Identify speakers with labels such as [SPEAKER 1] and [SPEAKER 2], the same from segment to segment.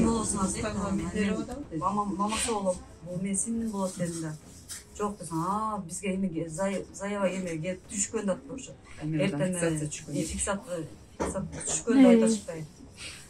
[SPEAKER 1] ким болосуң азыр мама мамасы болом бул менин сиңдим болот дедим да жок десем а бизге эме заявка эме келип түшкөн да уже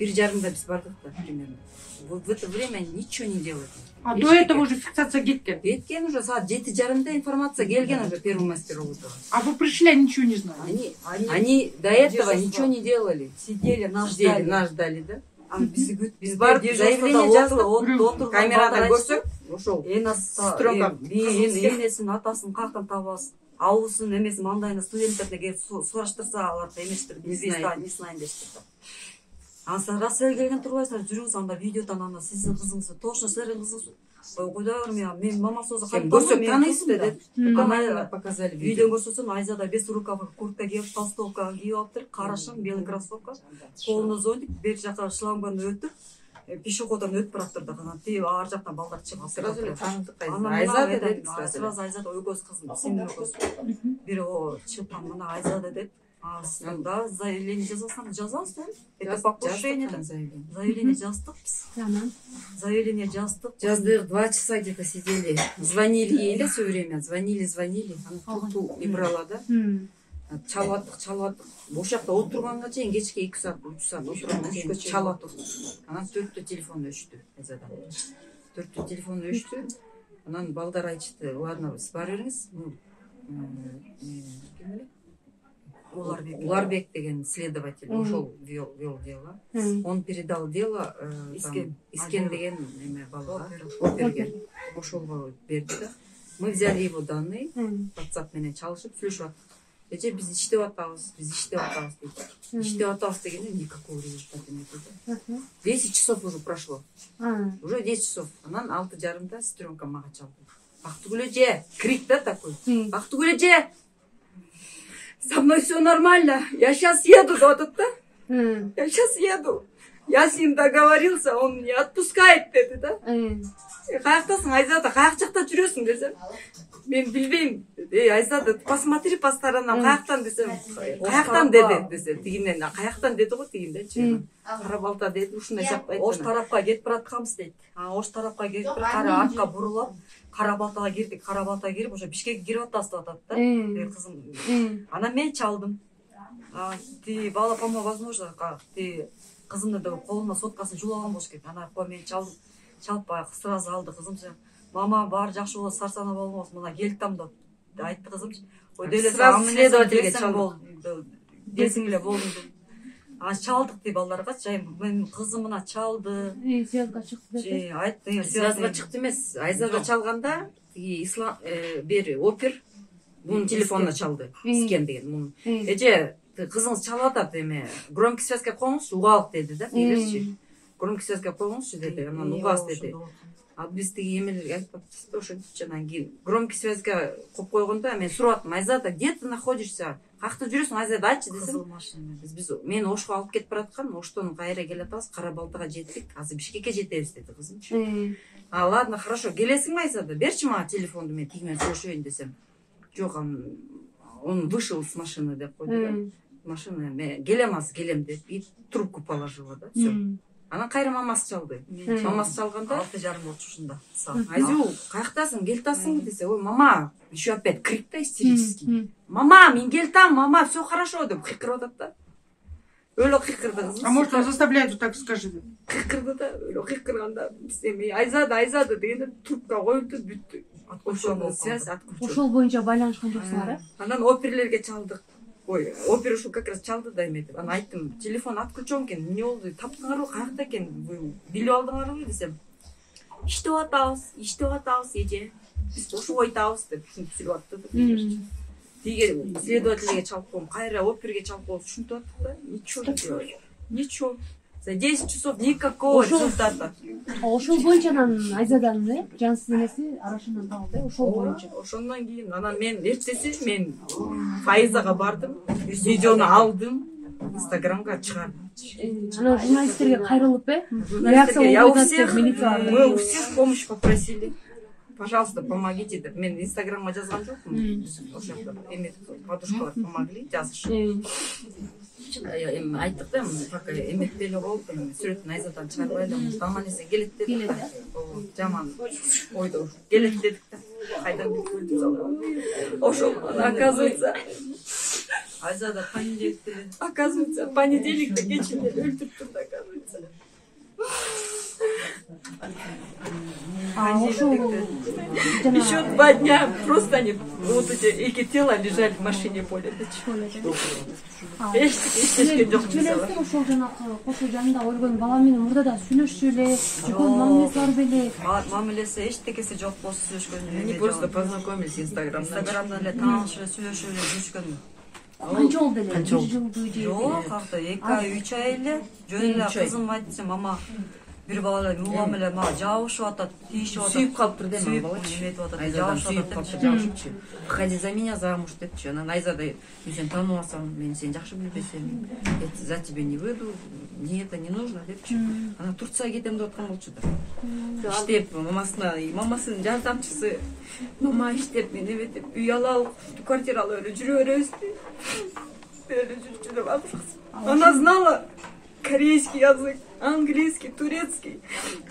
[SPEAKER 2] бир жарымда биз бардык да примерно. Вот в это время ничего не делать
[SPEAKER 3] а до этого уже фиксация кеткен
[SPEAKER 2] кеткен уже саат жети жарымда информация. Келген уже первый мастер болутуга
[SPEAKER 3] а вы пришли они ничего не знали?
[SPEAKER 1] Они
[SPEAKER 2] они до этого ничего не делали.
[SPEAKER 1] Сидели нас
[SPEAKER 2] сидели
[SPEAKER 1] ждали.
[SPEAKER 2] Нас ждали да?
[SPEAKER 1] Күтүп
[SPEAKER 2] биз барып заявление жаздык камерадан көрсөк ошол
[SPEAKER 1] строго. энесин атасын каяктан табасыз абысын эмесин мандайына студенттерине келип сураштырса алар эмештир билбейбиз да не знаем да анан эле келген турбайсыңар жүрүңүз анда видеодон ана сиздин кызыңыз точно силердин кызыңыз ой кудай ырым менин мамасы болсо
[SPEAKER 2] көрсөк тааныйсыз да.
[SPEAKER 1] дедим
[SPEAKER 2] показали
[SPEAKER 1] видео. көрсөтсөм айзада без рукава куртка кийип толстовка кийип алыптыр кара шым белый кроссовка. Колуна зонтик бери жака шлагбаумдан өтүп пешеходдон өтүп бараптыр да анан тиги ар жактан балдар чыгып
[SPEAKER 2] сразу эле тааныдык
[SPEAKER 1] айзада дедик сразу айзада экөөбүз кызым сиңдим экөөбүз бири чыгып мына айзада деп да заявление жазасың жазабыз да это по повышению заявление жаздык биз
[SPEAKER 3] анан
[SPEAKER 1] заявление жаздык
[SPEAKER 2] жаздык два часа где то сидели звонили ей да все время звонили звонили анан трубку не брала да чалып аттык чалып аттык ошол жакта отурганга чейин кечки эки саат үч саат отургандан кийин чалып аттык анан төрттө телефон өчтү айзадан төрттө телефон өчтү анан балдар айтышты ладно сиз бара бериңиз ким эле
[SPEAKER 1] уларбек
[SPEAKER 2] уларбек деген следователь ошол вел вел дело. Он передал дело
[SPEAKER 1] Искен.
[SPEAKER 2] искен деген эме балага оперге ошолго берди да мы взяли его данные. Whatsapp менен чалышып сүйлөшүп аттык эже биз иштеп атабыз биз иштеп атабыз дейт иштеп атабыз дегенде никакого результата нету да десять часов уже прошло. Уже десять часов. Анан алты жарымда сестренка мага чалды бактыгүл эже крик да такой? Бактыгүл эже со мной все нормально. Я сейчас еду атат да? Я сейчас еду. Я с ним договорился он не отпускает деди да? Каяктасың айзада каяк жакта жүрөсүң десем мен билбейм эй айзада посмотри по сторонам каяктан десем каяктан деди десе тигинен каяктан деди го тигинденчи кара балта деди ушундай жакта
[SPEAKER 1] ош тарапка кетип баратканбыз дейт ош тарапка кетип кара артка бурулуп кара балтага кирдик кара балтага кирип уже бишкекке кирип атабыз деп атат да. Кызым анан мен чалдым. Тиги бала по моему возможно тиги кызымдын да колуна соткасын жулуп алган болуш керек. Анан мен чалдым. Чалып баягы сразу алды кызым мама баары жакшы болот сарсанаа болбосун мына келип атам деп айтты деле
[SPEAKER 2] сразу следовательге
[SPEAKER 1] эле болдум деп. Анан чалдык тиги балдаргачы жай менин кызым мына чалды
[SPEAKER 3] связга чыкты деп
[SPEAKER 1] айтты
[SPEAKER 2] связга чыкты эмес айзада чалганда тиги ислам бери опер. Мунун телефонуна чалды искен. деген мунун эже кызыңыз чалып атат эме громкий связьга коюңузчу угалык деди да билирчи громкий связьга коюңузчу деди анан угабыз деди ал биз тиги эмелерге да ошентип анан кийин громкий связьга коюп койгондо мен сурап аттым айзада где ты находишься? Каякта жүрөсүң айзада айтчы десем
[SPEAKER 1] кызыл машина.
[SPEAKER 2] Биз мен ошко алып кетип бараткан оштон кайра келатабыз кара балтага жеттик азыр бишкекке жетебиз деди кызымчы а ладно хорошо келесиңби айзада берчи мага телефонду мен тиги менен сүйлөшөйүн десем жок он вышел с машины деп койду да. Машина келем азыр келем деп и трубку положила да все анан кайра мамасы чалды мамасы чалганда
[SPEAKER 1] алты жарым болчу ушунда саат
[SPEAKER 2] айзу каяктасың келатасыңбы десе ой мама еще опять крик да истерический мама мен келатам мама все хорошо деп кыйкырып атат да. Өлө кыйкырды кызым
[SPEAKER 3] а может он заставляет вот так скажи деп
[SPEAKER 2] кыйкырды да өлө кыйкырганда биз эми айзада айзада дегенде трубка коюлду бүттү
[SPEAKER 1] отключен
[SPEAKER 2] связь отключен
[SPEAKER 3] ошол боюнча байланышкан жоксуңар э
[SPEAKER 2] анан оперлерге чалдык ой опер ушул как раз чалды да эметип анан айттым телефон отключен экен эмне болду? Таптыңарбы каякта экен билип алдыңарбы десем. Иштеп атабыз иштеп атабыз эже биз ошого айтабыз деп ушинтип сүйлөп атты да тиги следовательге чалып коем кайра оперге чалып коебуз ушинтип аттык да ничего ничего. За десять часов никакого
[SPEAKER 3] Ошол-
[SPEAKER 2] результата.
[SPEAKER 3] Ошол боюнча анан айзаданын э жансыз энеси арашынан табылды э ошол боюнча
[SPEAKER 2] ошондон кийин анан мен эртеси мен фаизага бардым видеону алдым инстаграмга чыгардым
[SPEAKER 3] анан журналисттерге кайрылып э реакция
[SPEAKER 2] я у всех мы у всех помощь попросили. Пожалуйста помогите. Деп мен инстаграмга жазган жокмун ошол жакта эме подушкалар помогли жазышып да эми пока эле коелук эми сүрөтүн айзадан чыгарбайлы аман эсен келет да ооба жаман ойдо келет дедик да кайдан билип келдик ал ошол оказывается
[SPEAKER 1] айзада понедельникте
[SPEAKER 2] оказывается понедельникте кечинде эле өлтүрүп турду оказывается
[SPEAKER 3] ошол
[SPEAKER 2] еще два дня просто они вот эти эки тела лежали в машине мисалы
[SPEAKER 3] билесиз ошол жанакы кошо жанында өлгөн бала менен мурда да сүйлөшчү эле чукун мамилеси бар беле
[SPEAKER 1] Ма- мамилеси эчтекеси жок болуп сүйлөшкөн
[SPEAKER 2] они просто познакомились инстаграмдан
[SPEAKER 1] инстаграмдан эле таанышып эле сүйлөшүп эле жүрүшкөн
[SPEAKER 3] канча болду эле бир жылдуу же
[SPEAKER 1] жок каякта эки ай үч ай эле жөн эле кызым айтты мама бир бала эле мага жабышып атат тийишип атат
[SPEAKER 2] калыптыр да
[SPEAKER 1] сүйүп
[SPEAKER 2] балачы
[SPEAKER 1] неметип атат жабышып атат
[SPEAKER 2] калыптыр
[SPEAKER 1] депчи
[SPEAKER 2] жабышыпчы выходи за меня замуж депчи анан айзада мен сени тааныбасам мен сени жакшы билбесем я за тебя не выйду мне это не нужно депчи анан турцияга кетем деп аткан болчу да иштеп мамасына мамасынын жардамчысы мама иштеп мен эметип үй алалы квартира алып эле жүрө беребизби эле жүрчү деп она знала корейский язык английский турецкий.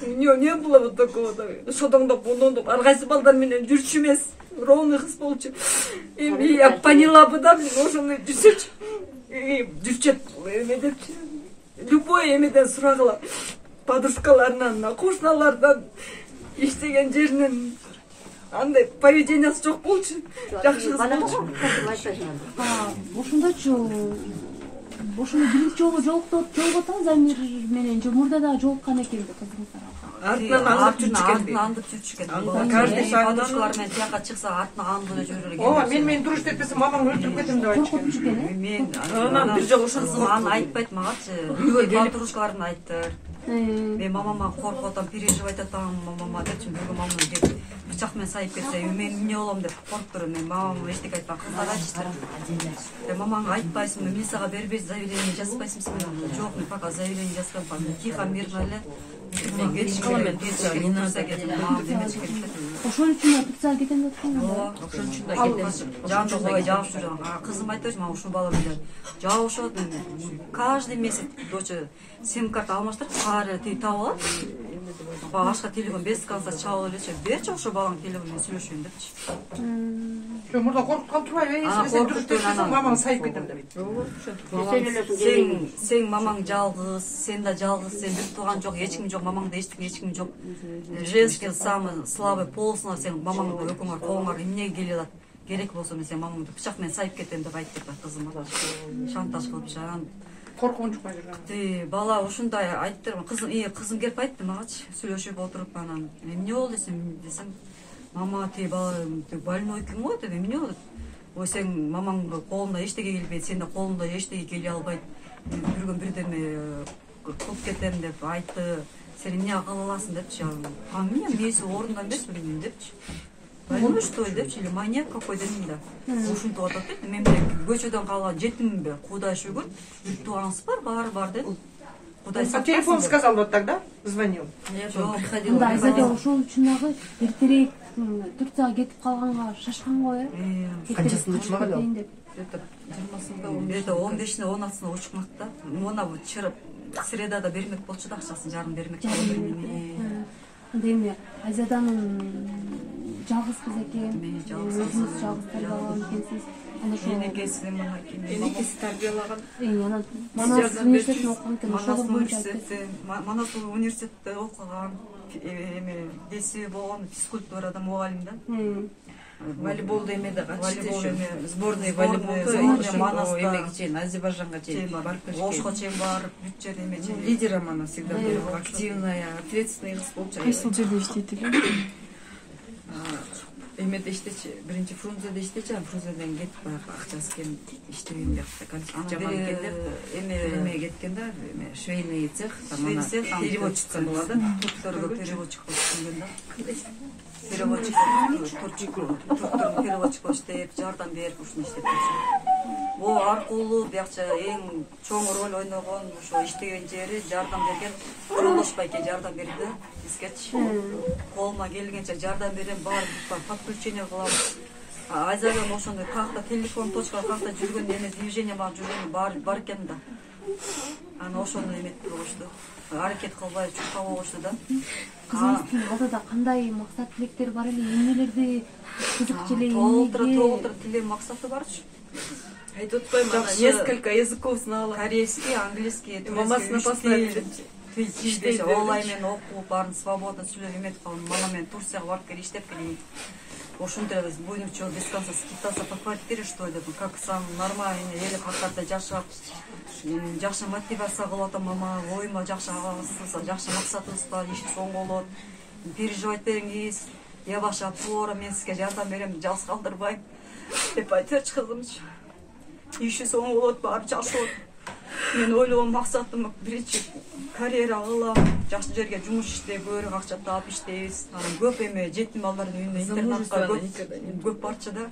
[SPEAKER 2] У нее не было вот такого да шодоңдоп бондоңдоп ар кайсы балдар менен жүрчү эмес. Ровный кыз болчу. Эми я поняла бы да мен ошондой жүрсөчү и жүрчү эме депчи любой эмеден сурагыла. Подружкаларынан кошуналардан иштеген жеринен. Андай поведениясы жок болчу. Жакшы кыз болчу.
[SPEAKER 3] ошондойчу ошону биринчи жолу жолуктуп жолугутан замир менен же мурда дагы жолуккан экен да кызыңыздар
[SPEAKER 2] артынан аңдып жүрчү экен
[SPEAKER 1] артынан андып жүрчү экен
[SPEAKER 2] Аңдып, каждый
[SPEAKER 1] подружкалар менен тияка чыкса артынан андып эле жүрөр экен
[SPEAKER 3] ооба мен мен дуруш деп десем мамаңды өлтүрүп кетем деп айтчу коркутчу экен э
[SPEAKER 1] мен
[SPEAKER 2] Анан бир жолу
[SPEAKER 1] кызым аны айтпайт магачы
[SPEAKER 2] Үйгө келип-
[SPEAKER 1] айттыр
[SPEAKER 3] Э,
[SPEAKER 1] мен мамама коркуп атам переживать атам мамама депчи бүгүн мамам келип бычак менен сайып кетсе мен эмне болом деп коркуп туруп мен мамама эчтеке айтпам кыздар айтыштыр Э, мамаңа айтпайсыңбы милицияга бербейсиң заявление жазбайсыңбы жок мен пока заявление жазбайм пока тихо мирно эле мен
[SPEAKER 3] ошон үчүн турцияга кетем деп аткан
[SPEAKER 1] ооба
[SPEAKER 2] ошон үчүн да кетем
[SPEAKER 1] жан кубай жабышып жүргөн А, кызым айтыбчы мага ушул бала менен жабышып атат каждый месяц доча сим карта алмаштырып эле тиги таап алат башка телефон без конца чалып элечи берчи ошол балаңдын телефонун сүйлөшөйүн депчи
[SPEAKER 3] жок мурда коркуткан турбайбы эсине сен десең
[SPEAKER 1] анан.
[SPEAKER 3] мамаң сайып кетем деп
[SPEAKER 1] сен сен мамаң жалгыз сен да жалгыз сен бир тууган жок эч ким жок мамаңда эчким эч ким жок женский самый слабый полусуңар сен мамаңды экөөңөр колуңар эмнеге келе алат керек болсо мен сенин мамаңды бычак менен сайып кетем деп айтты да кызыма шантаж кылыпчы анан
[SPEAKER 3] коркунучка жүргөн
[SPEAKER 1] Ти, бала ушундай айттыр кызым и кызым келип айтты магачы сүйлөшүп отуруп анан. Эмне болду десем десем мама тиги бала тиги больной экен го деп. Эмне болду ой сен мамаңды колунда эчтеке келбейт сенин колуңда эчтеке келе албайт биргөн бирдеме кылып кетем деп айтты. Сен эмне кыла аласың депчи а эмне мээси орунда эмесби дейм депчи что ли депчи или маньяк какой дедим да ушинтип атат деп мен мына көчөдөн калган жетимминби кудай шүгүр бир тууганыңыз бар баары бар дедим кудай
[SPEAKER 3] по телефону сказал вот тогда звонил.
[SPEAKER 1] Жок,
[SPEAKER 3] мында айзада ошол үчүн дагы эртерээк турцияга кетип калганга шашкан го э?
[SPEAKER 4] Канчасында учмак эле ал?
[SPEAKER 3] деп
[SPEAKER 2] где-то жыйырмасында
[SPEAKER 1] где то он бешинде он алтысында учмак да? Мына средада бермек болчу да акчасын жарым бермек
[SPEAKER 3] анда эми айзаданын жалгыз кыз экен
[SPEAKER 1] Мен жалгыз
[SPEAKER 3] өзүңүз
[SPEAKER 1] кыз.
[SPEAKER 3] жалгыз тарбиялаган экенсиз анда ошол
[SPEAKER 1] энекеси мынакей
[SPEAKER 2] энекеси тарбиялаган
[SPEAKER 3] Э, анан манас
[SPEAKER 2] берчүбүз.
[SPEAKER 3] окуган экен
[SPEAKER 1] манас Ма- манас университетте окуган эме деси болгон физкультурада мугалим да
[SPEAKER 3] кетти.
[SPEAKER 2] волейболдо эмеде
[SPEAKER 1] Волейбол эме,
[SPEAKER 2] сборный
[SPEAKER 1] Манаста.
[SPEAKER 2] эмеге чейин азербайжанга чейин барып
[SPEAKER 1] ошко чейин барып бүт жер эме чейин
[SPEAKER 2] лидером она всегда
[SPEAKER 3] Да,
[SPEAKER 2] была активная ответственный кыз болчу
[SPEAKER 4] кайсыл жерде иштейт эле
[SPEAKER 2] немеде иштечи биринчи фрунзеде иштечи анан фрунзеден кетип баягы акчасы кем иштебейм биякта конфликт жаман экен деп
[SPEAKER 1] эме
[SPEAKER 2] эме кеткен да эме швейный цех там переводчица была да
[SPEAKER 1] переводчик болуп иштеген да переводчик турктурдун переводчик болуп иштеп жардам берип ушуну иштеп жүрчү могу аркылуу биякча эң чоң роль ойногон ошо иштеген жери жардам берген курулуш байке жардам берди бизгечи колума келгенче жардам берем баары подключение кылам. Айзадан ошондой какта телефон точка какта жүргөн эме движение жүргөн бар бар экен да. Анан ошону эметип койгучту аракет кылбай чуркап койгучту да.
[SPEAKER 3] Кызыңыздын алдыда кандай максат тилектери бар эле эмнелерди кызыкчу эле
[SPEAKER 1] толтура толтура тилек максаты барчы
[SPEAKER 2] айтып атпаймынбы несколько языков знала.
[SPEAKER 1] Корейский английский
[SPEAKER 2] мамасына поставить элечи.
[SPEAKER 1] менен окуп баарын свободно сүйлөп эметип калдым мана мен турцияга барып келе иштеп келейин ошентип чего без конца скитаться по квартире что ли? Как сам нормально эл катарда жашап жакшы мотивация кылып атам мама оюма жакшы агабыз жакшы максатыбыз бар иш соң болот переживать бериңиз я ваша опора мен сизге жардам берем жалгыз калтырбайм деп айтып берчи кызымчы иши соң болот баары жакшы болот мен ойлогон максатым биринчи карьера кылам жакшы жерге жумуш иштеп көбүрөөк акча таап иштейбиз анан көп эме жетим балдардын үйүнө интернатка көп көп барчу да.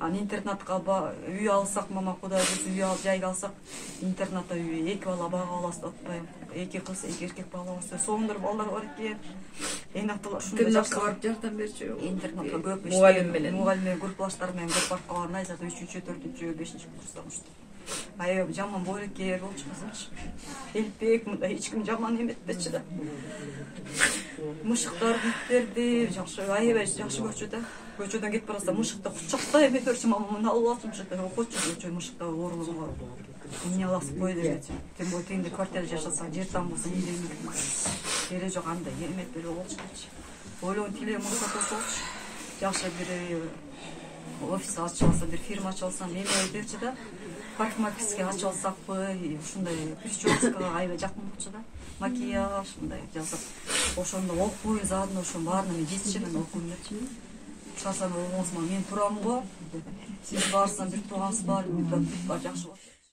[SPEAKER 1] Анан интернатка үй алсак мама кудай буюрса үй алып жайга алсак интернатта үй эки бала бага алабыз деп атпаймынбы эки кыз эки эркек бала болсо соңдор балдар бар экен эң аттылар ушундай
[SPEAKER 2] интернатка
[SPEAKER 1] жакшы
[SPEAKER 2] барып жардам берчү
[SPEAKER 1] интернатка көп
[SPEAKER 2] мугалим менен
[SPEAKER 1] мугалим менен группалаштар менен көп барып калган айзат үчүнчү төртүнчү бешинчи курста аябай жаман боорукер болчу кызымчы элпек мындай эч ким жаман эметпечи да мышыктар иттерди жакшы аябай жакшы көрчү да көчөдөн кетип баратса мышыкты кучактай эметип берчү мама муну алып алчымчы деп окучу көчө мышыкта оорулугунга эмне кыласың кой деп тем более тигиндей квартирада жашасаң жер там болсо дейм кереги жок андай эметип эле болчу депчи ойлогон тилегим максат ошол болчу жакшы бир офис ачып алсам бир фирма ачып алсам эме айтыберчи да парикмахерский ачып алсакпы ушундай прическа аябай жакын болчу да макияж мындай жасап ошондо окуйм заодно ошонун баарына мен жетишем мен окуйм депчи часана болгоңуз мен турам го. Сиз барсам бир туугансыз бар бүт жакшы болот.